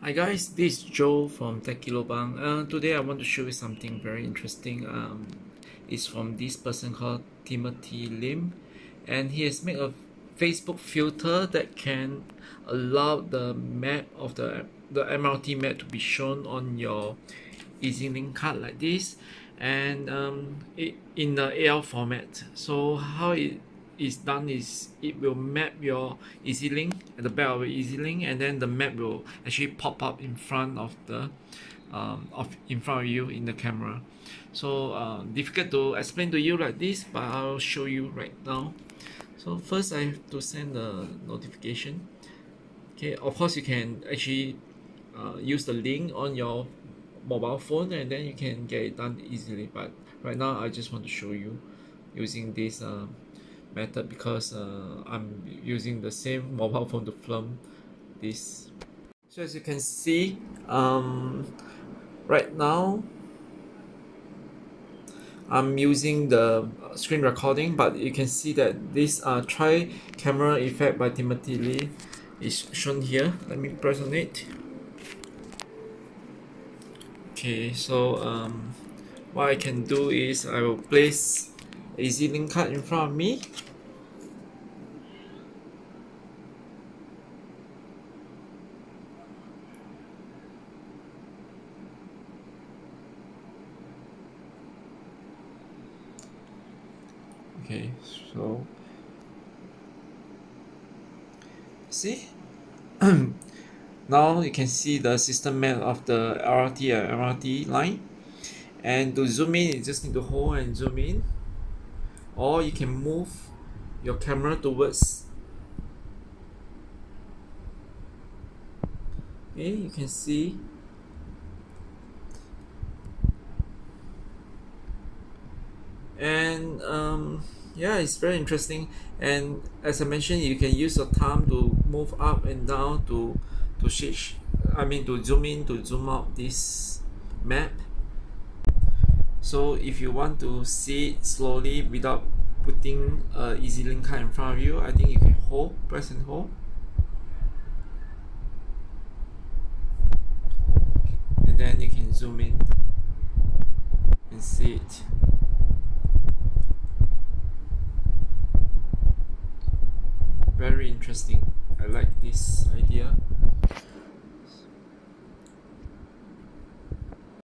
Hi guys, this is Joe from Techie Lobang. Uh, today I want to show you something very interesting. Um, it's from this person called Timothy Lim, and he has made a Facebook filter that can allow the map of the the MRT map to be shown on your EZ-Link card like this, and um, it, in the AR format. So how it is done is it will map your EZ-Link at the back of your EZ-Link and then the map will actually pop up in front of the um, of in front of you in the camera. So uh, difficult to explain to you like this but I'll show you right now. So first I have to send the notification. Okay of course you can actually uh, use the link on your mobile phone and then you can get it done easily. But right now I just want to show you using this uh, method because uh, I'm using the same mobile phone to film this. So as you can see um, right now I'm using the screen recording but you can see that this uh, try camera effect by Timothy Lee is shown here. Let me press on it. Okay so um, what I can do is I will place EZ-Link card in front of me? Okay so. See? Now you can see the system map of the LRT and MRT line. And to zoom in you just need to hold and zoom in or you can move your camera towards okay you can see. And um, yeah it's very interesting. And as I mentioned you can use your thumb to move up and down to to switch I mean to zoom in to zoom out this map so if you want to see it slowly without putting a EZ-Link card in front of you I think you can hold press and hold. And then you can zoom in and see it. Very interesting. I like this idea